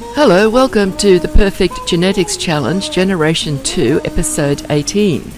Hello, welcome to the Perfect Genetics Challenge, Generation 2, Episode 18.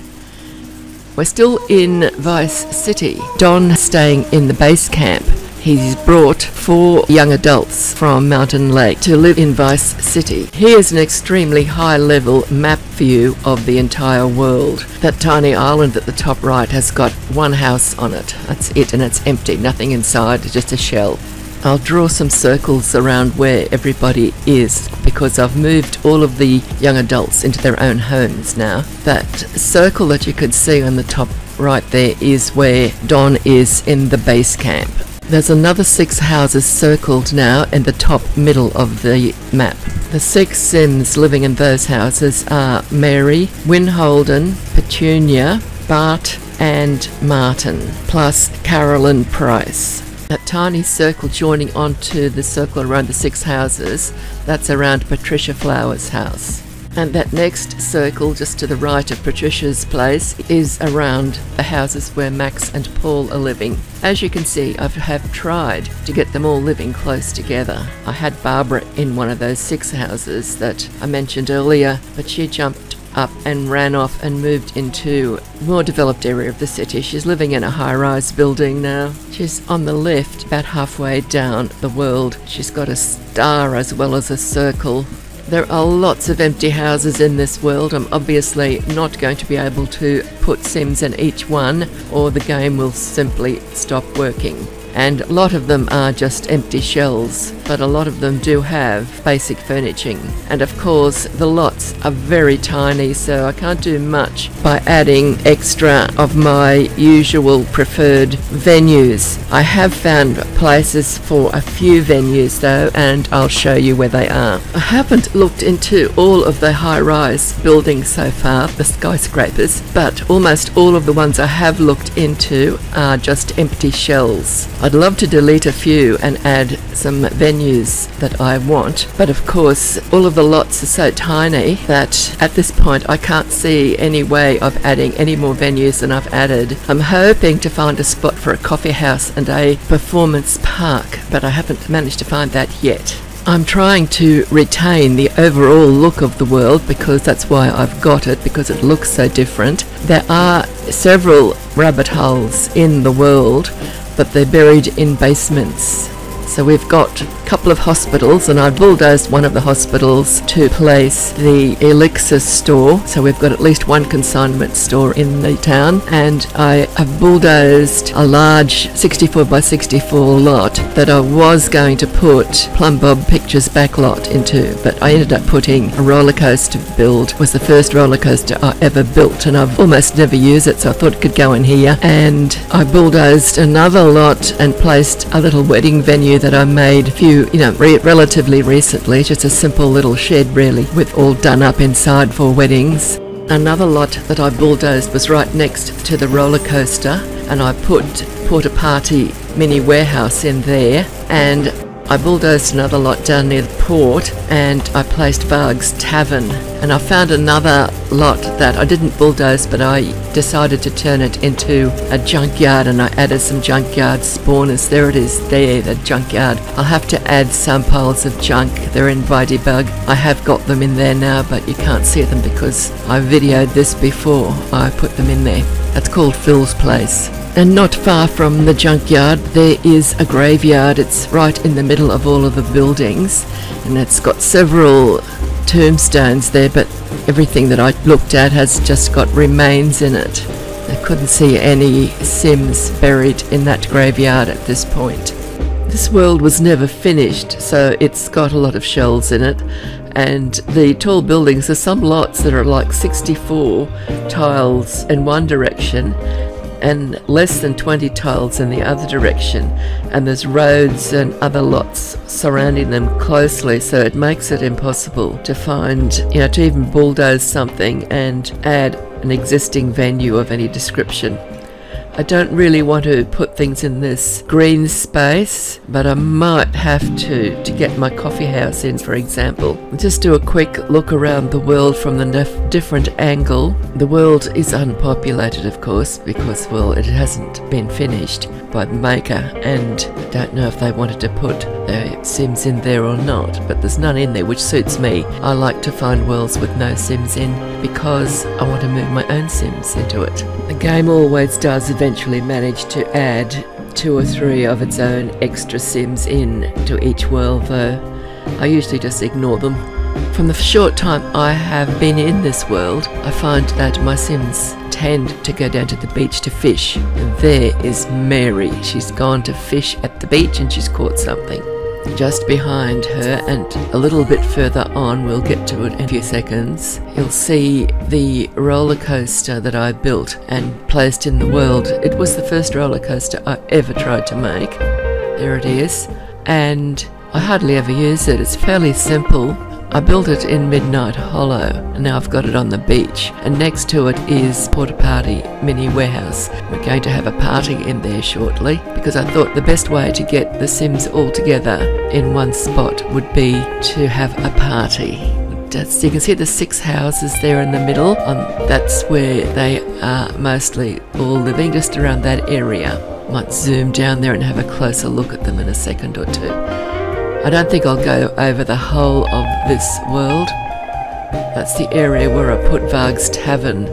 We're still in Vice City. Don staying in the base camp. He's brought four young adults from Mountain Lake to live in Vice City. Here's an extremely high level map view of the entire world. That tiny island at the top right has got one house on it. That's it, and it's empty, nothing inside, just a shell. I'll draw some circles around where everybody is because I've moved all of the young adults into their own homes now. That circle that you could see on the top right there is where Don is in the base camp. There's another six houses circled now in the top middle of the map. The six Sims living in those houses are Mary, Win Holden, Petunia, Bart, and Martin, plus Caroline Price. That tiny circle joining onto the circle around the six houses, that's around Patricia Flowers' house. And that next circle, just to the right of Patricia's place, is around the houses where Max and Paul are living. As you can see, I have tried to get them all living close together. I had Barbara in one of those six houses that I mentioned earlier, but she jumped up and ran off and moved into a more developed area of the city. She's living in a high rise building now. She's on the left, about halfway down the world. She's got a star as well as a circle. There are lots of empty houses in this world. I'm obviously not going to be able to put Sims in each one, or the game will simply stop working and a lot of them are just empty shells, but a lot of them do have basic furnishing. And of course, the lots are very tiny, so I can't do much by adding extra of my usual preferred venues. I have found places for a few venues though, and I'll show you where they are. I haven't looked into all of the high rise buildings so far, the skyscrapers, but almost all of the ones I have looked into are just empty shells. I'd love to delete a few and add some venues that I want, but of course, all of the lots are so tiny that at this point I can't see any way of adding any more venues than I've added. I'm hoping to find a spot for a coffee house and a performance park, but I haven't managed to find that yet. I'm trying to retain the overall look of the world because that's why I've got it, because it looks so different. There are several rabbit holes in the world but they're buried in basements. So we've got a couple of hospitals, and I've bulldozed one of the hospitals to place the Elixir store. So we've got at least one consignment store in the town, and I have bulldozed a large 64 by 64 lot that I was going to put Plumbob Pictures backlot into, but I ended up putting a roller coaster build. It was the first roller coaster I ever built, and I've almost never used it, so I thought it could go in here. And I bulldozed another lot and placed a little wedding venue that I made a few, you know, re- relatively recently, just a simple little shed really, with all done up inside for weddings. Another lot that I bulldozed was right next to the roller coaster, and I put Porta Party mini warehouse in there, and I bulldozed another lot down near the port and I placed Bugs Tavern. And I found another lot that I didn't bulldoze, but I decided to turn it into a junkyard and I added some junkyard spawners. There it is, there, the junkyard. I'll have to add some piles of junk. They're in Bug. I have got them in there now, but you can't see them because I videoed this before I put them in there. That's called Phil's Place. And not far from the junkyard, there is a graveyard. It's right in the middle of all of the buildings, and it's got several tombstones there, but everything that I looked at has just got remains in it. I couldn't see any Sims buried in that graveyard at this point. This world was never finished, so it's got a lot of shells in it. And the tall buildings, there's some lots that are like 64 tiles in one direction and less than 20 tiles in the other direction. And there's roads and other lots surrounding them closely, so it makes it impossible to find, you know, to even bulldoze something and add an existing venue of any description. I don't really want to put things in this green space, but I might have to to get my coffee house in, for example. Just do a quick look around the world from the different angle. The world is unpopulated, of course, because, well, it hasn't been finished by the maker, and I don't know if they wanted to put their Sims in there or not, but there's none in there, which suits me. I like to find worlds with no Sims in because I want to move my own Sims into it. The game always does eventually manage to add two or three of its own extra Sims in to each world, though I usually just ignore them. From the short time I have been in this world, I find that my Sims tend to go down to the beach to fish. And there is Mary. She's gone to fish at the beach and she's caught something. Just behind her and a little bit further on, we'll get to it in a few seconds, you'll see the roller coaster that I built and placed in the world. It was the first roller coaster I ever tried to make. There it is. And I hardly ever use it. It's fairly simple I built it in Midnight Hollow and now I've got it on the beach and next to it is Porta Party Mini Warehouse. We're going to have a party in there shortly because I thought the best way to get the Sims all together in one spot would be to have a party. So you can see the six houses there in the middle. Um, that's where they are mostly all living, just around that area. Might zoom down there and have a closer look at them in a second or two. I don't think I'll go over the whole of this world. That's the area where I put Varg's Tavern,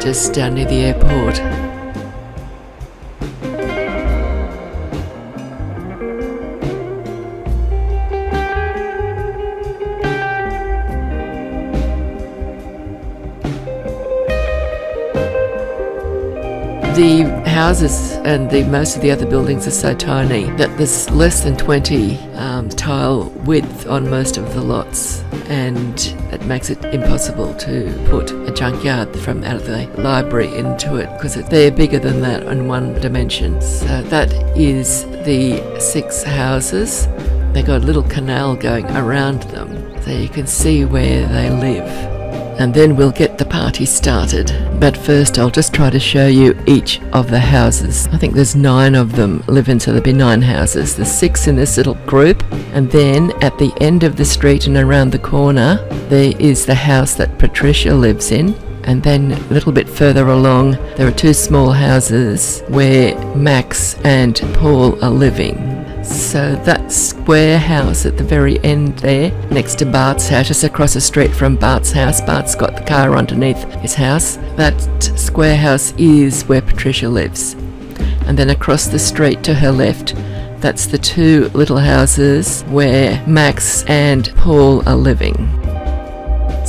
just down near the airport. Houses and the most of the other buildings are so tiny that there's less than 20 um, tile width on most of the lots and it makes it impossible to put a junkyard from out of the library into it because they're bigger than that in one dimension. So that is the six houses. They've got a little canal going around them so you can see where they live and then we'll get the party started. But first I'll just try to show you each of the houses. I think there's nine of them live in, so there'll be nine houses. There's six in this little group, and then at the end of the street and around the corner, there is the house that Patricia lives in. And then a little bit further along, there are two small houses where Max and Paul are living. So that square house at the very end there, next to Bart's house, just across the street from Bart's house. Bart's got the car underneath his house. That square house is where Patricia lives. And then across the street to her left, that's the two little houses where Max and Paul are living.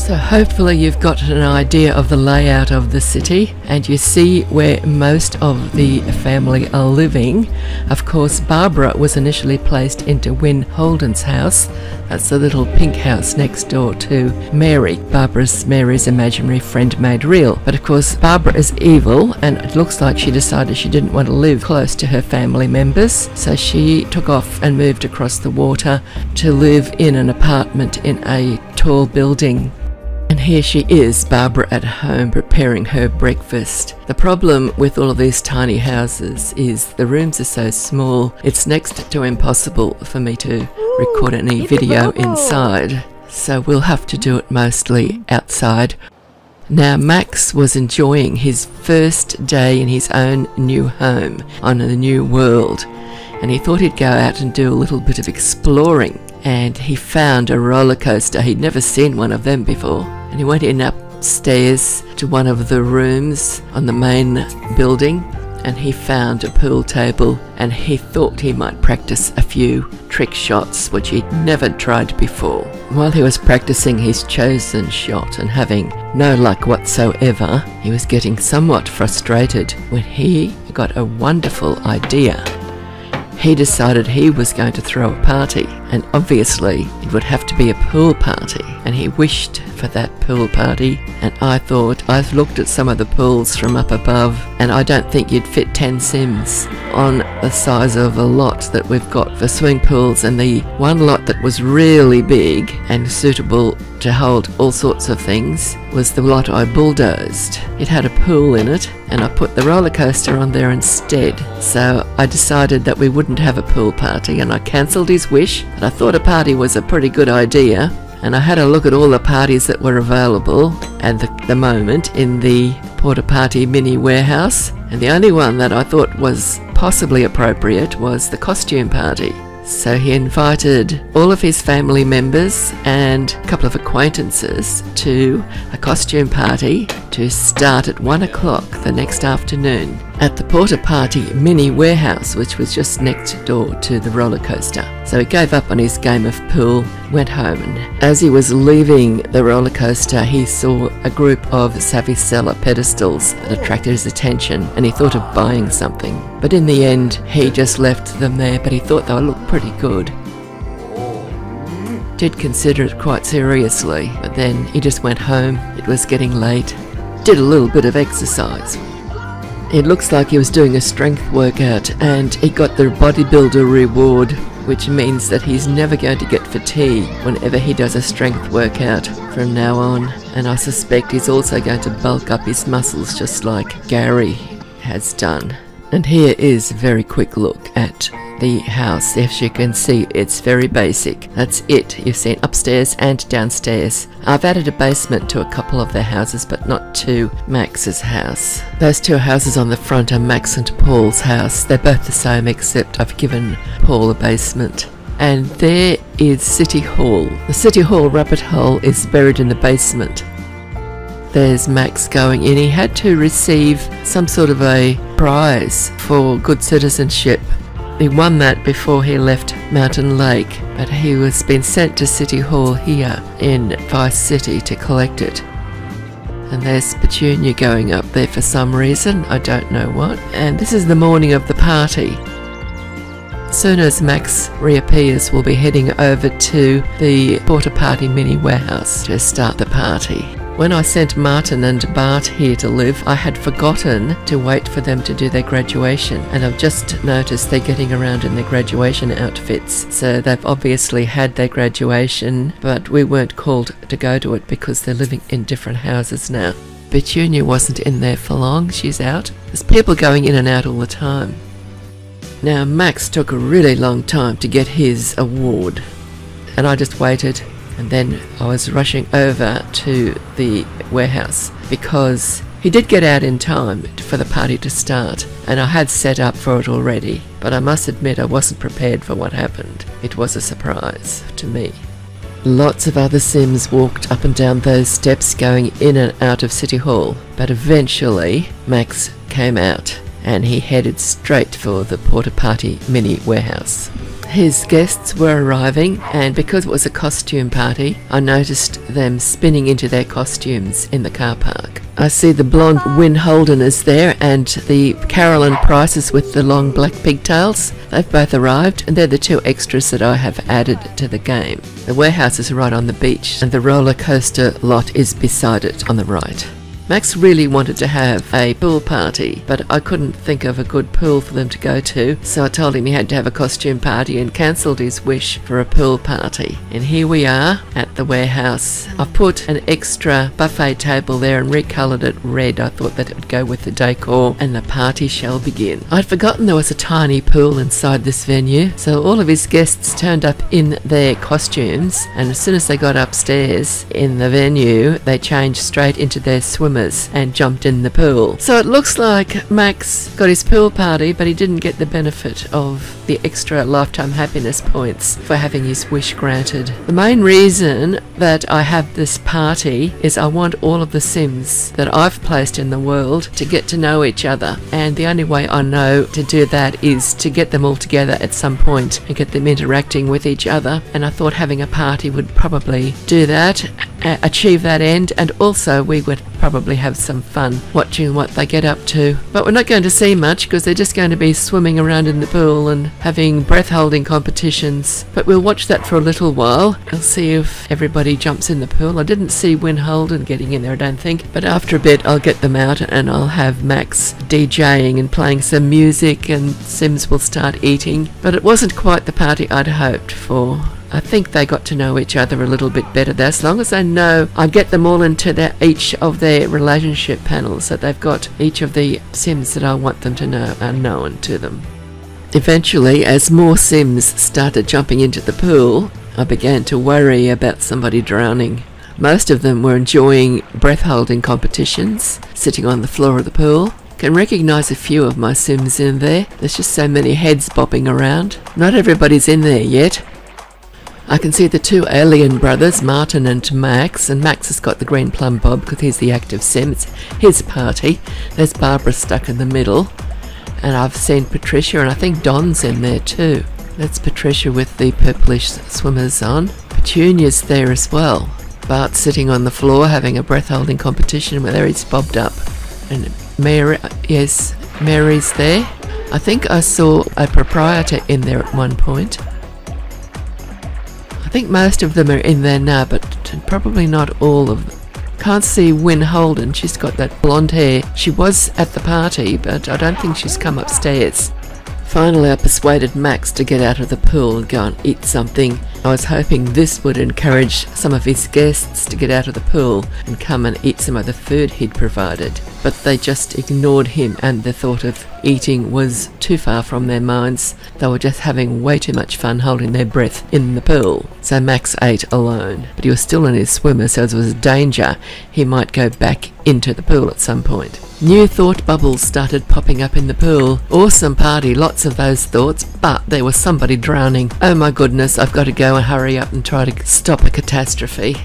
So hopefully you've got an idea of the layout of the city and you see where most of the family are living. Of course Barbara was initially placed into Win Holden's house. That's the little pink house next door to Mary, Barbara's Mary's imaginary friend made real. But of course Barbara is evil and it looks like she decided she didn't want to live close to her family members. So she took off and moved across the water to live in an apartment in a tall building here she is, Barbara at home preparing her breakfast. The problem with all of these tiny houses is the rooms are so small, it's next to impossible for me to record any video inside. So we'll have to do it mostly outside. Now, Max was enjoying his first day in his own new home on a new world, and he thought he'd go out and do a little bit of exploring. And he found a roller coaster. He'd never seen one of them before and he went in upstairs to one of the rooms on the main building and he found a pool table and he thought he might practice a few trick shots which he'd never tried before. While he was practicing his chosen shot and having no luck whatsoever, he was getting somewhat frustrated when he got a wonderful idea he decided he was going to throw a party, and obviously it would have to be a pool party, and he wished for that pool party. And I thought, I've looked at some of the pools from up above, and I don't think you'd fit 10 Sims on the size of a lot that we've got for swimming pools, and the one lot that was really big and suitable to hold all sorts of things was the lot I bulldozed. It had a pool in it, and I put the roller coaster on there instead. So I decided that we wouldn't have a pool party, and I cancelled his wish. But I thought a party was a pretty good idea, and I had a look at all the parties that were available at the, the moment in the Porta Party mini warehouse, and the only one that I thought was possibly appropriate was the costume party. So he invited all of his family members and a couple of acquaintances to a costume party to start at one o'clock the next afternoon at the Porta Party mini warehouse, which was just next door to the roller coaster. So he gave up on his game of pool, went home, and as he was leaving the roller coaster, he saw a group of Savvy Seller pedestals that attracted his attention, and he thought of buying something. But in the end, he just left them there, but he thought they looked pretty good did consider it quite seriously, but then he just went home. It was getting late. Did a little bit of exercise. It looks like he was doing a strength workout and he got the bodybuilder reward, which means that he's never going to get fatigue whenever he does a strength workout from now on. And I suspect he's also going to bulk up his muscles just like Gary has done. And here is a very quick look at the house. As you can see, it's very basic. That's it. You've seen upstairs and downstairs. I've added a basement to a couple of their houses, but not to Max's house. Those two houses on the front are Max and Paul's house. They're both the same, except I've given Paul a basement. And there is City Hall. The City Hall rabbit hole is buried in the basement. There's Max going in. He had to receive some sort of a prize for good citizenship he won that before he left Mountain Lake, but he was been sent to City Hall here in Vice City to collect it. And there's Petunia going up there for some reason, I don't know what. And this is the morning of the party. Soon as Max reappears, we'll be heading over to the Porta Party mini warehouse to start the party. When I sent Martin and Bart here to live, I had forgotten to wait for them to do their graduation, and I've just noticed they're getting around in their graduation outfits. So they've obviously had their graduation, but we weren't called to go to it because they're living in different houses now. Petunia wasn't in there for long, she's out. There's people going in and out all the time. Now, Max took a really long time to get his award, and I just waited and then I was rushing over to the warehouse because he did get out in time for the party to start, and I had set up for it already, but I must admit I wasn't prepared for what happened. It was a surprise to me. Lots of other Sims walked up and down those steps going in and out of City Hall, but eventually Max came out and he headed straight for the Porta Party mini warehouse. His guests were arriving, and because it was a costume party, I noticed them spinning into their costumes in the car park. I see the blonde Win Holden is there, and the Caroline Prices with the long black pigtails. They've both arrived, and they're the two extras that I have added to the game. The warehouse is right on the beach, and the roller coaster lot is beside it on the right. Max really wanted to have a pool party, but I couldn't think of a good pool for them to go to, so I told him he had to have a costume party and cancelled his wish for a pool party. And here we are at the warehouse. I've put an extra buffet table there and recoloured it red. I thought that it would go with the decor, and the party shall begin. I'd forgotten there was a tiny pool inside this venue, so all of his guests turned up in their costumes, and as soon as they got upstairs in the venue, they changed straight into their swimmers swimmers and jumped in the pool. So it looks like Max got his pool party, but he didn't get the benefit of the extra lifetime happiness points for having his wish granted. The main reason that I have this party is I want all of the Sims that I've placed in the world to get to know each other. And the only way I know to do that is to get them all together at some point and get them interacting with each other. And I thought having a party would probably do that uh, achieve that end, and also we would probably have some fun watching what they get up to. But we're not going to see much because they're just going to be swimming around in the pool and having breath holding competitions. But we'll watch that for a little while. We'll see if everybody jumps in the pool. I didn't see Win Holden getting in there, I don't think. But after a bit, I'll get them out and I'll have Max DJing and playing some music, and Sims will start eating. But it wasn't quite the party I'd hoped for. I think they got to know each other a little bit better there. As long as I know, I get them all into their, each of their relationship panels, so they've got each of the Sims that I want them to know are known to them. Eventually, as more Sims started jumping into the pool, I began to worry about somebody drowning. Most of them were enjoying breath holding competitions, sitting on the floor of the pool. Can recognise a few of my Sims in there. There's just so many heads bobbing around. Not everybody's in there yet. I can see the two alien brothers, Martin and Max, and Max has got the green plumbob because he's the active sim. It's his party. There's Barbara stuck in the middle. And I've seen Patricia, and I think Don's in there too. That's Patricia with the purplish swimmers on. Petunia's there as well. Bart's sitting on the floor having a breath holding competition where he's bobbed up. And Mary, yes, Mary's there. I think I saw a proprietor in there at one point. I think most of them are in there now, but probably not all of them. Can't see Win Holden. She's got that blonde hair. She was at the party, but I don't think she's come upstairs. Finally, I persuaded Max to get out of the pool and go and eat something. I was hoping this would encourage some of his guests to get out of the pool and come and eat some of the food he'd provided. But they just ignored him, and the thought of eating was too far from their minds. They were just having way too much fun holding their breath in the pool. So Max ate alone. But he was still in his swimmer, so there was a danger he might go back into the pool at some point. New thought bubbles started popping up in the pool. Awesome party, lots of those thoughts, but there was somebody drowning. Oh my goodness, I've got to go and hurry up and try to stop a catastrophe.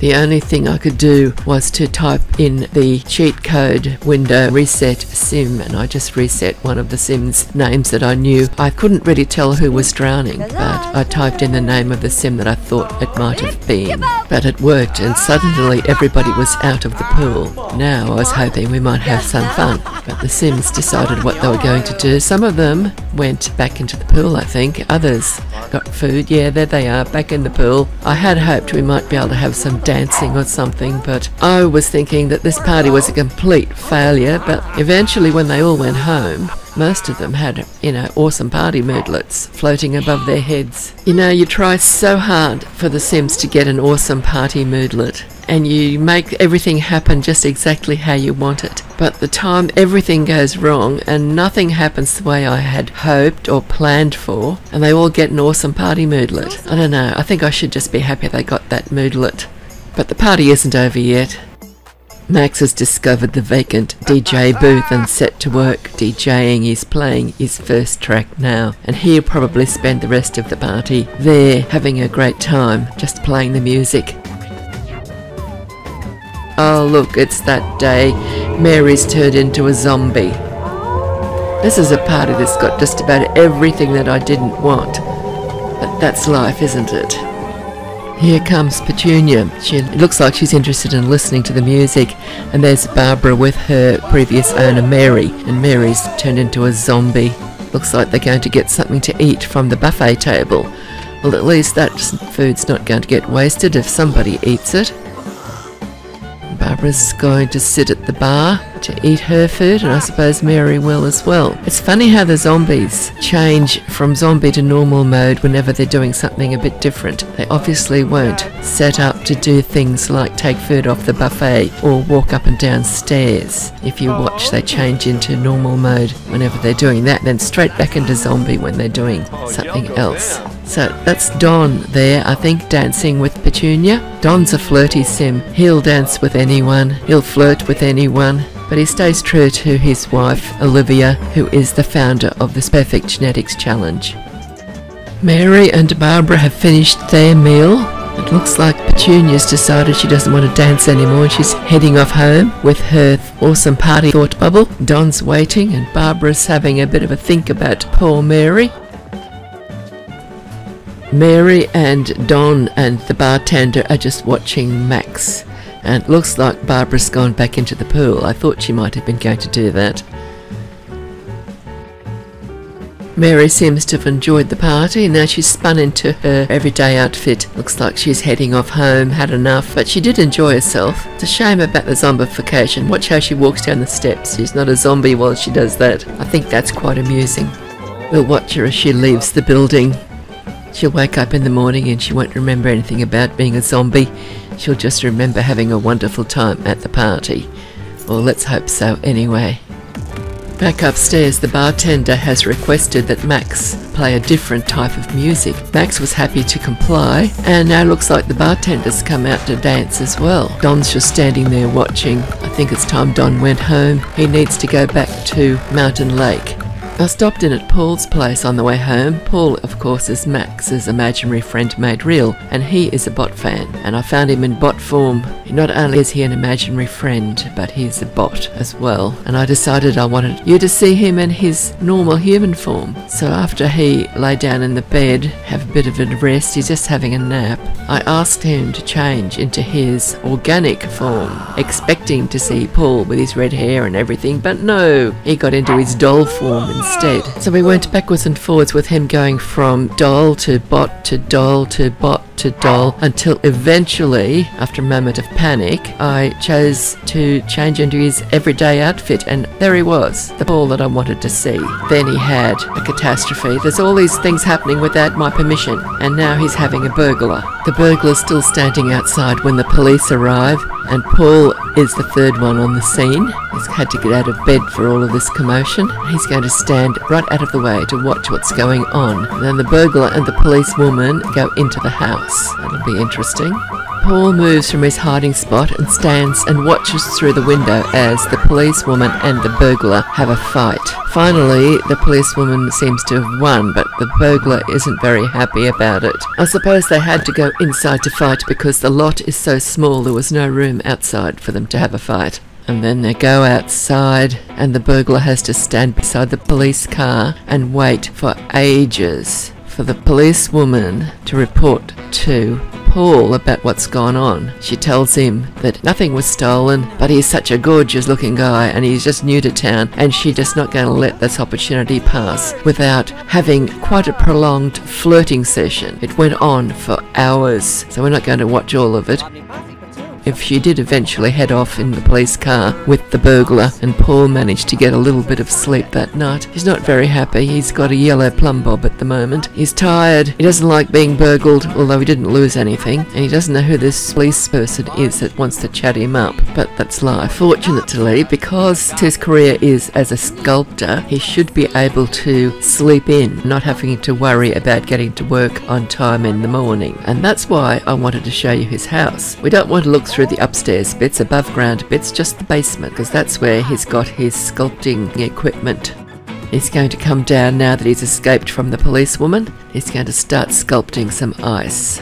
The only thing I could do was to type in the cheat code window reset sim and I just reset one of the sims names that I knew. I couldn't really tell who was drowning but I typed in the name of the sim that I thought it might have been. But it worked and suddenly everybody was out of the pool. Now I was hoping we might have some fun but the sims decided what they were going to do. Some of them went back into the pool I think. Others got food. Yeah there they are back in the pool. I had hoped we might be able to have some dancing or something, but I was thinking that this party was a complete failure. But eventually, when they all went home, most of them had, you know, awesome party moodlets floating above their heads. You know, you try so hard for the Sims to get an awesome party moodlet, and you make everything happen just exactly how you want it. But the time everything goes wrong and nothing happens the way I had hoped or planned for, and they all get an awesome party moodlet. I don't know, I think I should just be happy they got that moodlet. But the party isn't over yet. Max has discovered the vacant DJ booth and set to work DJing. He's playing his first track now, and he'll probably spend the rest of the party there having a great time just playing the music. Oh, look, it's that day. Mary's turned into a zombie. This is a party that's got just about everything that I didn't want. But that's life, isn't it? Here comes Petunia. She looks like she's interested in listening to the music. And there's Barbara with her previous owner, Mary. And Mary's turned into a zombie. Looks like they're going to get something to eat from the buffet table. Well, at least that food's not going to get wasted if somebody eats it. Barbara's going to sit at the bar to eat her food, and I suppose Mary will as well. It's funny how the zombies change from zombie to normal mode whenever they're doing something a bit different. They obviously won't set up to do things like take food off the buffet or walk up and down stairs. If you watch, they change into normal mode whenever they're doing that, then straight back into zombie when they're doing oh, something else. So that's Don there, I think, dancing with Petunia. Don's a flirty sim. He'll dance with anyone, he'll flirt with anyone, but he stays true to his wife, Olivia, who is the founder of this Perfect Genetics Challenge. Mary and Barbara have finished their meal. It looks like Petunia's decided she doesn't want to dance anymore and she's heading off home with her awesome party thought bubble. Don's waiting and Barbara's having a bit of a think about poor Mary. Mary and Don and the bartender are just watching Max. And it looks like Barbara's gone back into the pool. I thought she might have been going to do that. Mary seems to have enjoyed the party. Now she's spun into her everyday outfit. Looks like she's heading off home, had enough, but she did enjoy herself. It's a shame about the zombification. Watch how she walks down the steps. She's not a zombie while she does that. I think that's quite amusing. We'll watch her as she leaves the building. She'll wake up in the morning and she won't remember anything about being a zombie. She'll just remember having a wonderful time at the party. Well, let's hope so anyway. Back upstairs, the bartender has requested that Max play a different type of music. Max was happy to comply, and now looks like the bartender's come out to dance as well. Don's just standing there watching. I think it's time Don went home. He needs to go back to Mountain Lake. I stopped in at Paul's place on the way home. Paul, of course, is Max's imaginary friend made real, and he is a bot fan. And I found him in bot form. Not only is he an imaginary friend, but he's a bot as well. And I decided I wanted you to see him in his normal human form. So after he lay down in the bed, have a bit of a rest, he's just having a nap, I asked him to change into his organic form, expecting to see Paul with his red hair and everything, but no, he got into his doll form instead So we went backwards and forwards with him going from doll to bot to doll to bot to doll until eventually, after a moment of panic, I chose to change into his everyday outfit and there he was, the ball that I wanted to see. Then he had a catastrophe. There's all these things happening without my permission and now he's having a burglar. The burglar's still standing outside when the police arrive and Paul is the third one on the scene. He's had to get out of bed for all of this commotion. He's going to stand right out of the way to watch what's going on. And then the burglar and the policewoman go into the house. That'll be interesting. Paul moves from his hiding spot and stands and watches through the window as the policewoman and the burglar have a fight. Finally, the policewoman seems to have won, but the burglar isn't very happy about it. I suppose they had to go inside to fight because the lot is so small there was no room outside for them to have a fight. And then they go outside, and the burglar has to stand beside the police car and wait for ages for the policewoman to report to Paul about what's gone on. She tells him that nothing was stolen, but he's such a gorgeous looking guy and he's just new to town, and she's just not going to let this opportunity pass without having quite a prolonged flirting session. It went on for hours, so we're not going to watch all of it if she did eventually head off in the police car with the burglar, and Paul managed to get a little bit of sleep that night. He's not very happy. He's got a yellow plumbob at the moment. He's tired. He doesn't like being burgled, although he didn't lose anything, and he doesn't know who this police person is that wants to chat him up. But that's life. Fortunately, because his career is as a sculptor, he should be able to sleep in, not having to worry about getting to work on time in the morning. And that's why I wanted to show you his house. We don't want to look through the upstairs bits, above ground bits, just the basement, because that's where he's got his sculpting equipment. He's going to come down now that he's escaped from the policewoman. He's going to start sculpting some ice.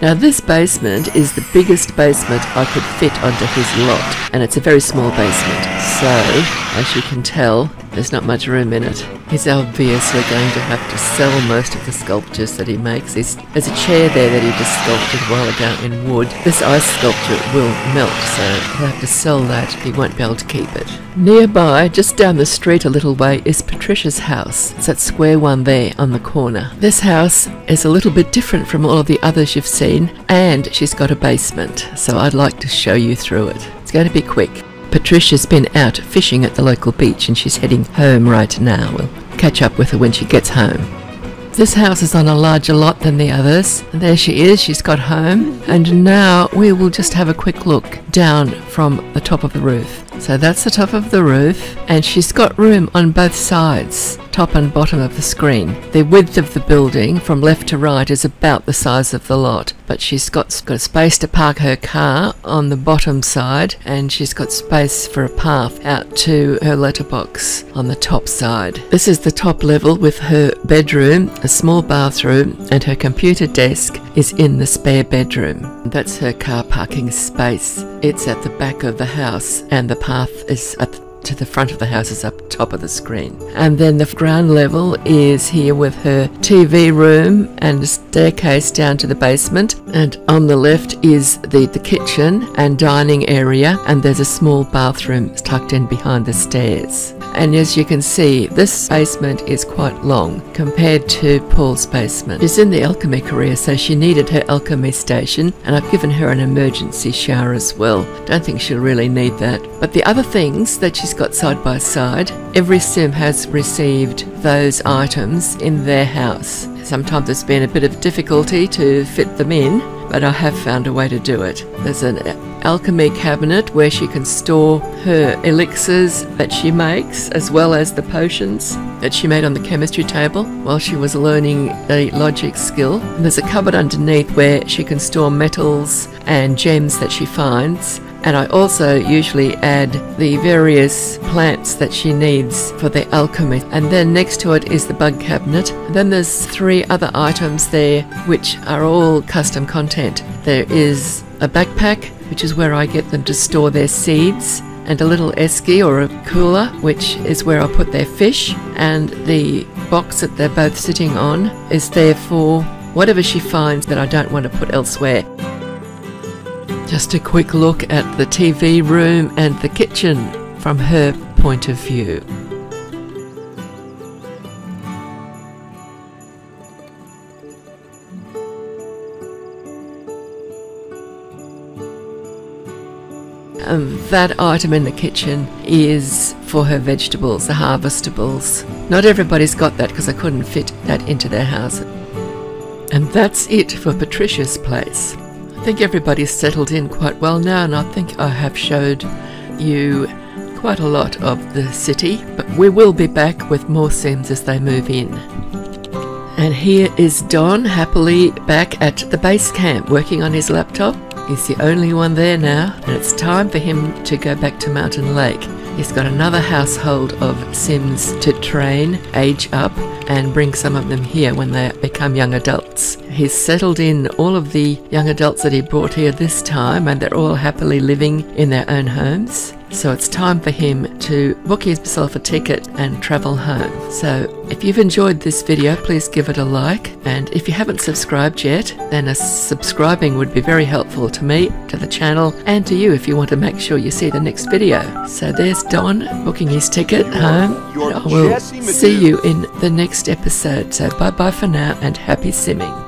Now this basement is the biggest basement I could fit onto his lot, and it's a very small basement. So, as you can tell, there's not much room in it. He's obviously going to have to sell most of the sculptures that he makes. There's, a chair there that he just sculpted a while ago in wood. This ice sculpture will melt, so he'll have to sell that. He won't be able to keep it. Nearby, just down the street a little way, is Patricia's house. It's that square one there on the corner. This house is a little bit different from all of the others you've seen, and she's got a basement, so I'd like to show you through it. It's going to be quick. Patricia's been out fishing at the local beach and she's heading home right now. We'll catch up with her when she gets home. This house is on a larger lot than the others. There she is, she's got home. And now we will just have a quick look down from the top of the roof. So that's the top of the roof, and she's got room on both sides, top and bottom of the screen. The width of the building from left to right is about the size of the lot, but she's got, got space to park her car on the bottom side, and she's got space for a path out to her letterbox on the top side. This is the top level with her bedroom, a small bathroom, and her computer desk is in the spare bedroom. That's her car parking space. It's at the back of the house, and the path is at the to the front of the house is up top of the screen. And then the ground level is here with her TV room and a staircase down to the basement. And on the left is the, the kitchen and dining area, and there's a small bathroom tucked in behind the stairs. And as you can see, this basement is quite long compared to Paul's basement. She's in the alchemy career, so she needed her alchemy station, and I've given her an emergency shower as well. Don't think she'll really need that. But the other things that she's got side by side, every sim has received those items in their house. Sometimes there's been a bit of difficulty to fit them in, but I have found a way to do it. There's an alchemy cabinet where she can store her elixirs that she makes, as well as the potions that she made on the chemistry table while she was learning the logic skill. And there's a cupboard underneath where she can store metals and gems that she finds and I also usually add the various plants that she needs for the alchemy. And then next to it is the bug cabinet. Then there's three other items there which are all custom content. There is a backpack, which is where I get them to store their seeds and a little esky or a cooler, which is where I put their fish, and the box that they're both sitting on is there for whatever she finds that I don't want to put elsewhere. Just a quick look at the TV room and the kitchen from her point of view. Um, that item in the kitchen is for her vegetables, the harvestables. Not everybody's got that because I couldn't fit that into their house. And that's it for Patricia's place. I think everybody's settled in quite well now, and I think I have showed you quite a lot of the city, but we will be back with more Sims as they move in. And here is Don happily back at the base camp working on his laptop. He's the only one there now, and it's time for him to go back to Mountain Lake. He's got another household of Sims to train, age up, and bring some of them here when they become young adults. He's settled in all of the young adults that he brought here this time, and they're all happily living in their own homes. So it's time for him to book himself a ticket and travel home. So if you've enjoyed this video, please give it a like. And if you haven't subscribed yet, then a subscribing would be very helpful to me, to the channel, and to you if you want to make sure you see the next video. So there's Don booking his ticket home. And I will see you in the next episode. So bye bye for now and happy simming.